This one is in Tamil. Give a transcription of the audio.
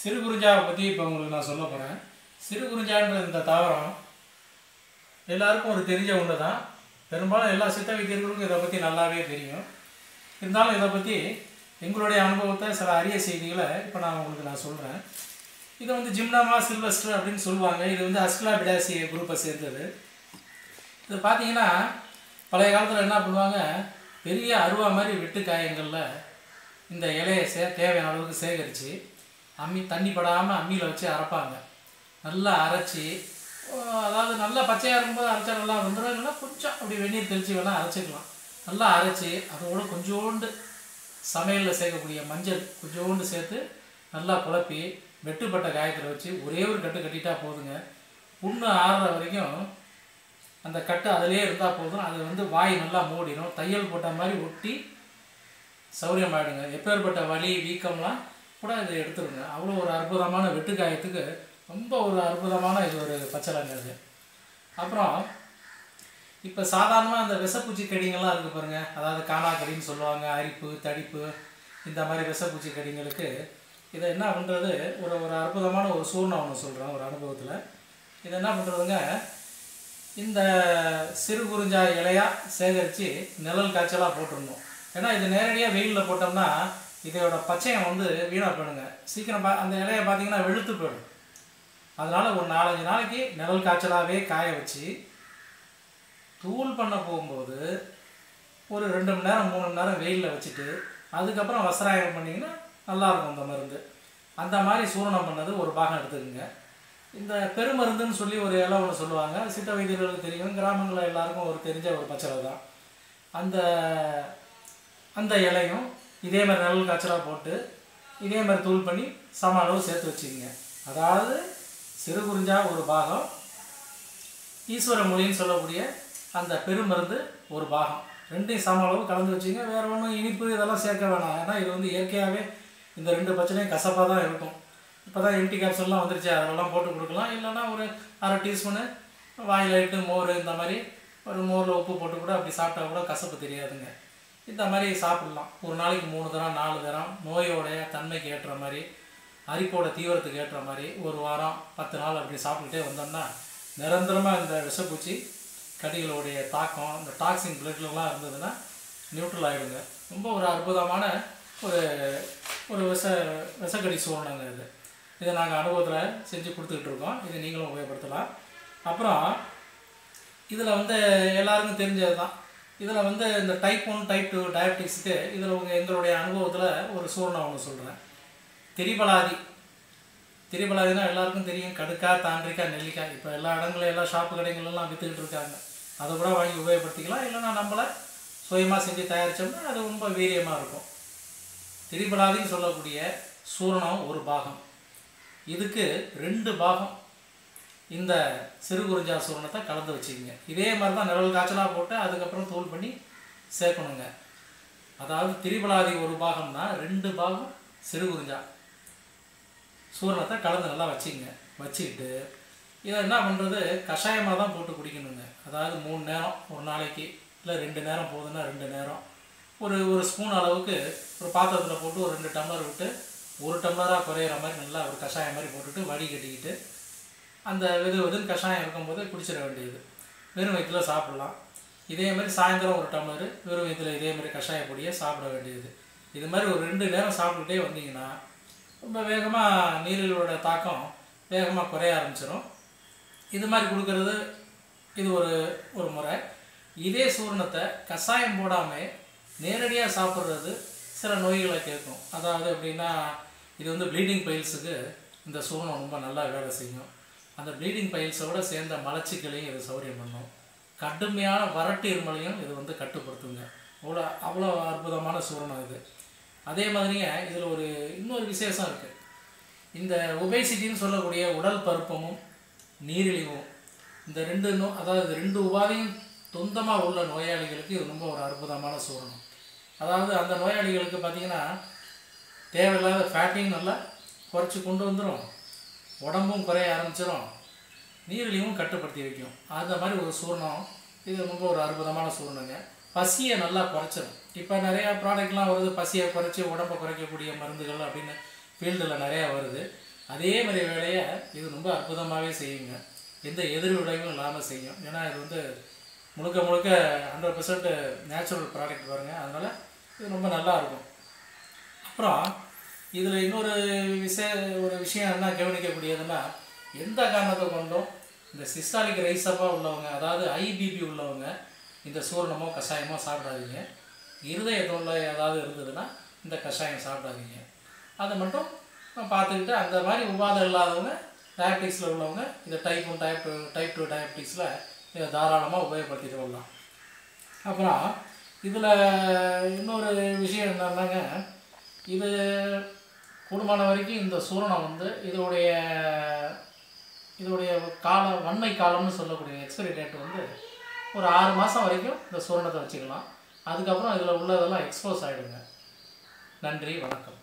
சிறு குறிஞ்சாவை பற்றி இப்போ உங்களுக்கு நான் சொல்ல போகிறேன் சிறு குறிஞ்சான்ற இந்த தாவரம் எல்லாருக்கும் ஒரு தெரிஞ்ச ஒன்று தான் பெரும்பாலும் எல்லா சித்த வைத்தியர்களுக்கும் இதை பற்றி நல்லாவே தெரியும். இருந்தாலும் இதை பற்றி எங்களுடைய அனுபவத்தை சில அரிய செய்திகளை இப்போ நான் உங்களுக்கு நான் சொல்கிறேன் இதை வந்து ஜிம்னாமா சில்வஸ்டர் அப்படின்னு சொல்லுவாங்க. இது வந்து அஸ்கிலாபிடாசி குரூப்பை சேர்ந்தது. இது பார்த்தீங்கன்னா பழைய காலத்தில் என்ன பண்ணுவாங்க? பெரிய அருவா மாதிரி வெட்டு காயங்களில் இந்த இலையை சே தேவையான அளவுக்கு சேகரித்து அம்மி தண்ணி படாமல் அம்மியில் வச்சு அரைப்பாங்க. நல்லா அரைச்சி அதாவது நல்லா பச்சையாக இருக்கும்போது அரைச்சா நல்லா வந்துடும் இல்லைன்னா கொஞ்சம் அப்படி வெந்நீர் தெளித்து வேணால் அரைச்சிக்கலாம். நல்லா அரைச்சி அதோட கொஞ்சோண்டு சமையலில் சேர்க்கக்கூடிய மஞ்சள் கொஞ்சோண்டு சேர்த்து நல்லா குழப்பி வெட்டுப்பட்ட காயத்தில் வச்சு ஒரே ஒரு கட்டு கட்டிட்டா போதுங்க. புண்ணு ஆறுற வரைக்கும் அந்த கட்டு அதிலே இருந்தால் போதும். அது வந்து வாய் நல்லா மூடிடும் தையல் போட்ட மாதிரி ஒட்டி சௌரியமாயிடுங்க எப்பேற்பட்ட வலி வீக்கம்லாம் கூட இதை எடுத்துருங்க. அவ்வளோ ஒரு அற்புதமான வெட்டுக்காயத்துக்கு ரொம்ப ஒரு அற்புதமான இது ஒரு பச்சைலங்க இது அப்புறம் இப்போ சாதாரணமாக அந்த விஷப்பூச்சி கடிங்கள்லாம் இருக்குது பாருங்கள் அதாவது காணாக்கடின்னு சொல்லுவாங்க அரிப்பு தடிப்பு இந்த மாதிரி விஷப்பூச்சி கடிங்களுக்கு இதை என்ன பண்ணுறது ஒரு ஒரு அற்புதமான ஒரு சூழ்நிலை ஒன்று சொல்கிறேன் ஒரு அனுபவத்தில். இதை என்ன பண்ணுறதுங்க இந்த சிறு குறிஞ்சா இலையாக சேகரித்து நிழல் காய்ச்சலாக போட்டுருணும் ஏன்னா இது நேரடியாக வெயிலில் போட்டோம்னா இதோட பச்சையம் வந்து வீணாக போயிடுங்க. சீக்கிரம் பா அந்த இலையை பார்த்தீங்கன்னா வெளுத்து போயிடும். அதனால் ஒரு நாலஞ்சு நாளைக்கு நிழல் காய்ச்சலாகவே காய வச்சு தூள் பண்ண போகும்போது ஒரு ரெண்டு மணி நேரம் மூணு மணி நேரம் வெயிலில் வச்சுட்டு அதுக்கப்புறம் வசராயம் பண்ணிங்கன்னா நல்லாயிருக்கும் அந்த மருந்து. அந்த மாதிரி சூரணம் பண்ணது ஒரு பாகம் எடுத்துக்கோங்க. இந்த பெருமருந்துன்னு சொல்லி ஒரு இலை ஒன்று சொல்லுவாங்க. சித்த வைத்தியர்களுக்கு தெரியும். கிராமங்களில் எல்லாருக்கும் ஒரு தெரிஞ்ச ஒரு பச்சரை தான். அந்த அந்த இலையும் இதே மாதிரி நிழல் காய்ச்சலாக போட்டு இதே மாதிரி தூள் பண்ணி சம அளவு சேர்த்து வச்சுக்கோங்க. அதாவது சிறு குறிஞ்சா ஒரு பாகம் ஈஸ்வர மொழின்னு சொல்லக்கூடிய அந்த பெருமருந்து ஒரு பாகம். ரெண்டையும் சம அளவு கலந்து வச்சுங்க வேறு ஒன்றும் இனிப்பு இதெல்லாம் சேர்க்க வேணாம். ஏன்னா இது வந்து இயற்கையாகவே இந்த ரெண்டு பச்சனையும் கசப்பாக தான் இருக்கும். இப்போ தான் எம்டி கேப்சூல்லாம் வந்துருச்சு. அதெல்லாம் போட்டு கொடுக்கலாம். இல்லைன்னா ஒரு அரை டீஸ்பூனு வாயில் இட்டு மோர் இந்த மாதிரி ஒரு மோரில் உப்பு போட்டு கூட அப்படி சாப்பிட்டா கூட கசப்பு தெரியாதுங்க. இந்த மாதிரி சாப்பிட்லாம். ஒரு நாளைக்கு மூணு தரம் நாலு தரம் நோயோடைய தன்மைக்கு ஏற்ற மாதிரி அரிப்போட தீவிரத்துக்கு ஏற்ற மாதிரி ஒரு வாரம் பத்து நாள் அப்படி சாப்பிட்டுட்டே வந்தோம்னா நிரந்தரமாக இந்த விஷப்பூச்சி கடிகளுடைய தாக்கம் இந்த டாக்ஸின் பிளட்லலாம் இருந்ததுன்னா நியூட்ரல் ஆகிடுங்க ரொம்ப ஒரு அற்புதமான ஒரு ஒரு விஷ விஷக்கடி சூரணங்க இது. இதை நாங்கள் அனுபவத்தில் செஞ்சு கொடுத்துக்கிட்டு இருக்கோம். இதை நீங்களும் உபயோகப்படுத்தலாம். அப்புறம் இதில் வந்து எல்லாருக்கும் தெரிஞ்சது தான் இதில் வந்து இந்த டைப் ஒன் டைப் டூ டயபெட்டிக்ஸுக்கு இதில் உங்கள் எங்களுடைய அனுபவத்தில் ஒரு சூழ்நிலை ஒன்று சொல்கிறேன் திரிபலாதி. திரிபலாதினா எல்லாருக்கும் தெரியும். கடுக்கா தாண்டிக்காய் நெல்லிக்காய் இப்போ எல்லா இடங்களும் எல்லா ஷாப்பு கடைகளெல்லாம் விற்றுக்கிட்டு இருக்காங்க. அதை கூட வாங்கி உபயோகப்படுத்திக்கலாம். இல்லைன்னா நம்மளை சுயமாக செஞ்சு தயாரித்தோம்னா அது ரொம்ப வீரியமாக இருக்கும். திரிபலாதின்னு சொல்லக்கூடிய சூரணம் ஒரு பாகம். இதுக்கு ரெண்டு பாகம். இந்த சிறு குறிஞ்சா சூரணத்தை கலந்து வச்சுக்கோங்க. இதே மாதிரி தான் நிழல் காய்ச்சலாக போட்டு அதுக்கப்புறம் தூள் பண்ணி சேர்க்கணுங்க. அதாவது திரிபலாதி ஒரு பாகம்னா ரெண்டு பாகம் சிறு குறிஞ்சா. சூரணத்தை கலந்து நல்லா வச்சுக்கங்க. வச்சுக்கிட்டு இதை என்ன பண்ணுறது கஷாயமாக தான் போட்டு குடிக்கணுங்க. அதாவது மூணு நேரம் ஒரு நாளைக்கு இல்லை ரெண்டு நேரம் போதுன்னா ரெண்டு நேரம். ஒரு ஒரு ஸ்பூன் அளவுக்கு ஒரு பாத்திரத்தில் போட்டு ஒரு ரெண்டு டம்ளர் விட்டு ஒரு டம்ளராக குறையிற மாதிரி நல்லா ஒரு கஷாயம் மாதிரி போட்டுட்டு வடி கட்டிக்கிட்டு அந்த வெது வெதுன்னு கஷாயம் இருக்கும்போது குடிச்சிட வேண்டியது. வெறும் வயிற்றில் சாப்பிட்லாம். இதே மாதிரி சாயந்தரம் ஒரு டம்ளர் வெறும் வயிற்றில் இதே மாதிரி கஷாய பொடியை சாப்பிட வேண்டியது. இது மாதிரி ஒரு ரெண்டு நேரம் சாப்பிட்டுட்டே வந்தீங்கன்னா ரொம்ப வேகமாக நீரிலோட தாக்கம் வேகமாக குறைய ஆரம்பிச்சிடும் இது மாதிரி கொடுக்கறது இது ஒரு ஒரு முறை. இதே சூரணத்தை கஷாயம் போடாமல் நேரடியாக சாப்பிட்றது சில நோய்களை கேட்கும். அதாவது எப்படின்னா இது வந்து ப்ளீடிங் பைல்ஸுக்கு இந்த சூரணம் ரொம்ப நல்லா வேலை செய்யும். அந்த ப்ளீடிங் பைல்ஸோட சேர்ந்த மலச்சிக்கலையும் இது சௌரியம் பண்ணும். கடுமையான வறட்டு இருமலையும் இது வந்து கட்டுப்படுத்துங்க. அவ்வளோ அவ்வளோ அற்புதமான சூரணம் இது. அதே மாதிரிங்க இதில் ஒரு இன்னொரு விசேஷம் இருக்குது இந்த ஒபேசிட்டின்னு சொல்லக்கூடிய உடல் பருப்பமும் நீரிழிவும் இந்த ரெண்டு நோ அதாவது ரெண்டு உபாதையும் தொந்தமாக உள்ள நோயாளிகளுக்கு இது ரொம்ப ஒரு அற்புதமான சூரணம். அதாவது அந்த நோயாளிகளுக்கு பார்த்திங்கன்னா தேவையில்லாத ஃபேட்டையும் நல்லா குறைச்சி கொண்டு வந்துடும் உடம்பும் குறைய ஆரம்பிச்சிடும் நீரிழிவும் கட்டுப்படுத்தி வைக்கும். அந்த மாதிரி ஒரு சூர்ணம் இது ரொம்ப ஒரு அற்புதமான சூர்ணங்க. பசியை நல்லா குறைச்சிடும் இப்போ நிறையா ப்ராடக்ட்லாம் வருது பசியை குறைச்சி உடம்பை குறைக்கக்கூடிய மருந்துகள் அப்படின்னு ஃபீல்டில் நிறையா வருது. அதே மாதிரி வேலையை இது ரொம்ப அற்புதமாகவே செய்யுங்க. எந்த எதிர் விளைவும் இல்லாமல் செய்யும். ஏன்னா இது வந்து முழுக்க முழுக்க ஹண்ட்ரட் பர்சன்ட் நேச்சுரல் ப்ராடக்ட் பாருங்கள் அதனால் இது ரொம்ப நல்லா இருக்கும். அப்புறம் இதில் இன்னொரு விஷய ஒரு விஷயம் என்ன கவனிக்கக்கூடியதுன்னா எந்த காரணத்தை கொண்டும் இந்த சிஸ்டாலிக் ரைஸப்பாக உள்ளவங்க அதாவது ஐபிபி உள்ளவங்க இந்த சூரணமோ கஷாயமோ சாப்பிடாதீங்க. இருதய தொல்லை ஏதாவது இருந்ததுன்னா இந்த கஷாயம் சாப்பிடாதீங்க. அதை மட்டும் பார்த்துக்கிட்டு அந்த மாதிரி உபாதம் இல்லாதவங்க டயபெட்டிக்ஸில் உள்ளவங்க இந்த type one type two type two டயபெட்டிக்ஸில் இதை தாராளமாக உபயோகப்படுத்திட்டு வரலாம். அப்புறம் இதில் இன்னொரு விஷயம் என்னன்னாங்க இது கூடுமான வரைக்கும் இந்த சூரணம் வந்து இதோடைய இதோடைய கால வன்மை காலம்னு சொல்லக்கூடிய எக்ஸ்பைரி டேட் வந்து ஒரு ஆறு மாதம் வரைக்கும் இந்த சூரணத்தை வச்சுக்கலாம். அதுக்கப்புறம் இதில் உள்ளதெல்லாம் எக்ஸ்போஸ் ஆகிடுங்க நன்றி வணக்கம்.